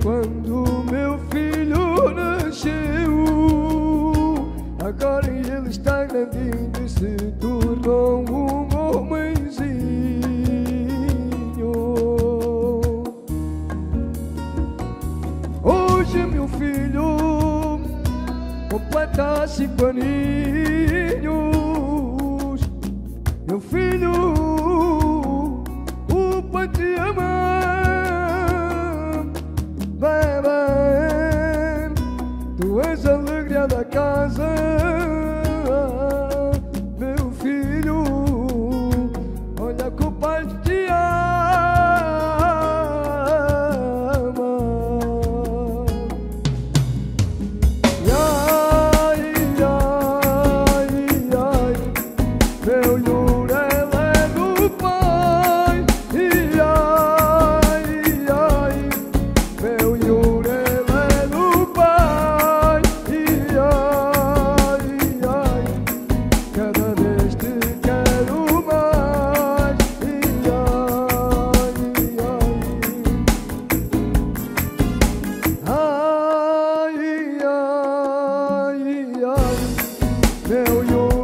quando meu filho nasceu. Agora ele está grandinho e se tornou um homenzinho. Hoje meu filho completa cinco aninhos. alegria da casa. eu e o